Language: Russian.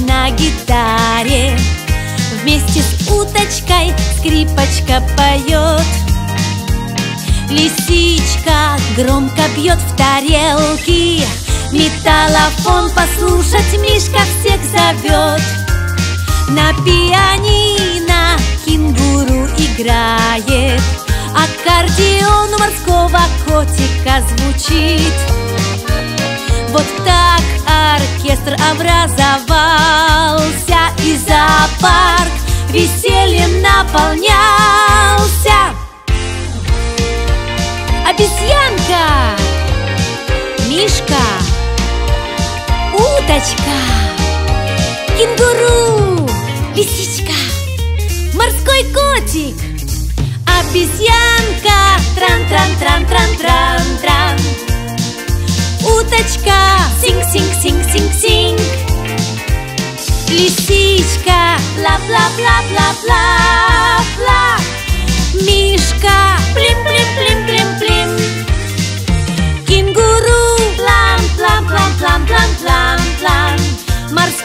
на гитаре. Вместе с уточкой скрипочка поет. Лисичка громко бьет в тарелки. Металлофон послушать Мишка всех зовет. На пианино кенгуру играет. Аккордеон морского котика звучит. Вот так оркестр образовался И зоопарк весельем наполнялся. Обезьянка, Мишка, уточка, кенгуру, лисичка, морской котик, обезьянка, тран-тран-тран-тран-тран-тран, уточка, синг, синг, синг, синг. Лисичка, бла, бла, бла, бла, бла, бла. Мишка, plim, plim, plim, plim, плим. Кенгуру, плам, плам, плам, плам, плам, плам, плам. Марс